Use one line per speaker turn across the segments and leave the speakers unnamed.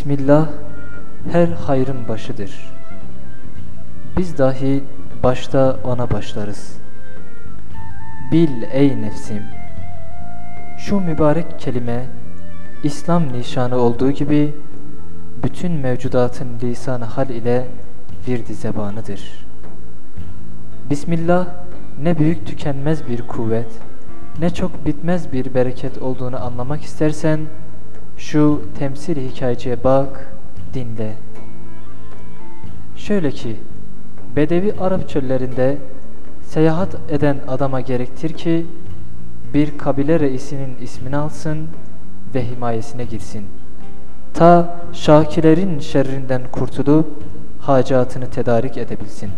Bismillah her hayrın başıdır. Biz dahi başta ona başlarız. Bil ey nefsim, şu mübarek kelime İslam nişanı olduğu gibi bütün mevcudatın lisanı hal ile virdi zebanıdır. Bismillah ne büyük tükenmez bir kuvvet, ne çok bitmez bir bereket olduğunu anlamak istersen şu temsil hikayeciye bak, dinle. Şöyle ki, Bedevi Arap çöllerinde seyahat eden adama gerektir ki bir kabile reisinin ismini alsın ve himayesine girsin. Ta şakilerin şerrinden kurtulup hacatını tedarik edebilsin.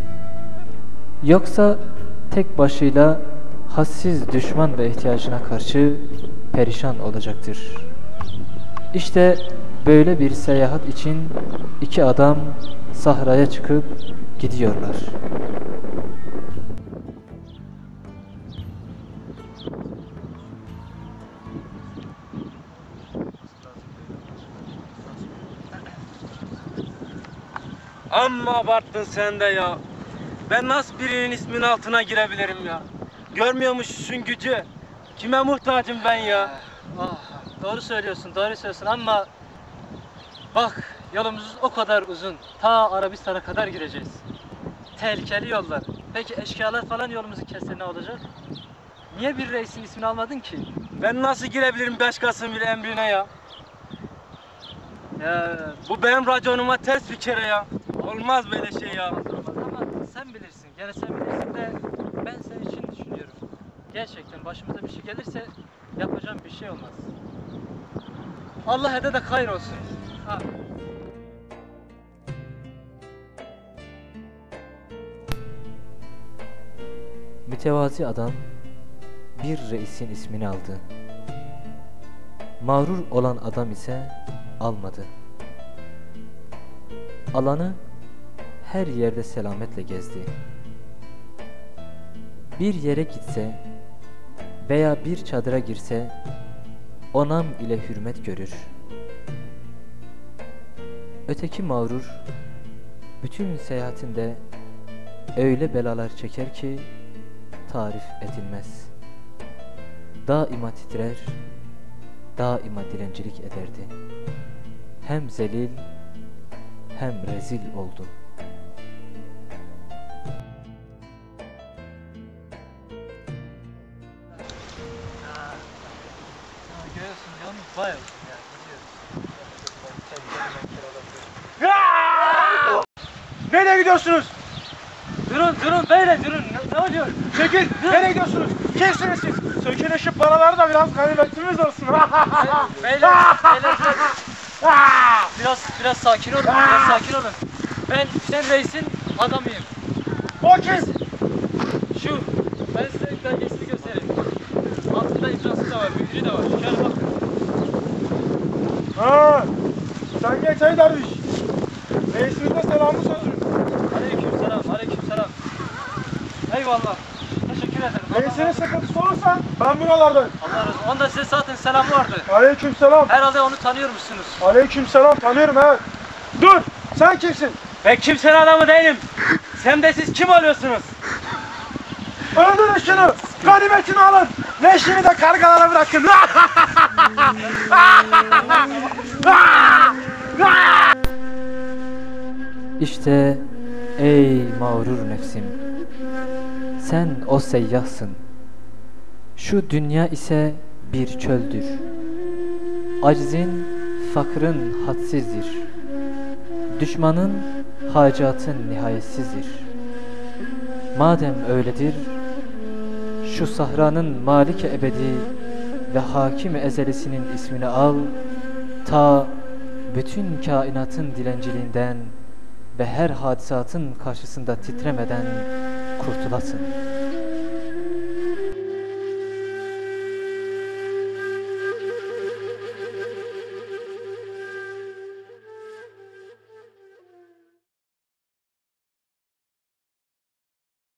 Yoksa tek başıyla hassiz düşman ve ihtiyacına karşı perişan olacaktır. İşte böyle bir seyahat için iki adam sahraya çıkıp gidiyorlar.
Amma abarttın sen de ya. Ben nasıl birinin isminin altına girebilirim ya? Görmüyor musun gücü? Kime muhtacım ben ya?
Ah, doğru söylüyorsun, doğru söylüyorsun ama bak yolumuz o kadar uzun. Ta Arabistan'a kadar gireceğiz. Tehlikeli yollar. Peki eşkıyalar falan yolumuzu kesse ne olacak? Niye bir reisin ismini almadın ki?
Ben nasıl girebilirim başkasının bir emrine ya?
Ya
Bu benim raconuma ters bir kere ya. Olmaz böyle şey ya.
ama sen bilirsin. Gene sen bilirsin de ben senin için düşünüyorum. Gerçekten başımıza bir şey gelirse yapacağım bir şey olmaz. Allah ede de hayır olsun. Ha.
Mütevazi adam bir reisin ismini aldı. Mağrur olan adam ise almadı. Alanı her yerde selametle gezdi. Bir yere gitse veya bir çadıra girse onam ile hürmet görür. Öteki mağrur bütün seyahatinde öyle belalar çeker ki tarif edilmez. Daima titrer, daima dilencilik ederdi. Hem zelil hem rezil oldu.
Ya.
Nereye gidiyorsunuz?
Durun durun beyler durun. Ne, ne oluyor?
Çekil. Nereye gidiyorsunuz? Kimsiniz siz? Sökün şu paraları da biraz ganimetimiz olsun.
Beyler, beyler biraz, biraz, biraz sakin olun, biraz sakin olun. Ben Hüseyin Reis'in adamıyım.
o kim?
Şu, ben size belgesini göstereyim. Altında imzası da var, mührü de var. Şöyle.
Ha. Sen geç ey derviş. Reisimize selamı sözüm.
Aleyküm selam, aleyküm selam. Eyvallah. Teşekkür ederim.
Reisinin sıkıntısı olursa ben buralardayım.
Allah razı olsun. Onda size zaten selamı vardı.
Aleyküm selam.
Herhalde onu tanıyormuşsunuz.
Aleyküm selam. Tanıyorum evet. Dur. Sen kimsin?
Ben kimsenin adamı değilim. Sen de siz kim oluyorsunuz?
Öldürün şunu. Ganimetini alın. Leşini de kargalara bırakın.
İşte ey mağrur nefsim sen o seyyahsın. Şu dünya ise bir çöldür. Aczin, fakrın hadsizdir. Düşmanın, hacatın nihayetsizdir. Madem öyledir Şu sahranın malik ebedi Ve hakim ezelisinin ismini al Ta bütün kainatın dilenciliğinden ve her hadisatın karşısında titremeden kurtulasın.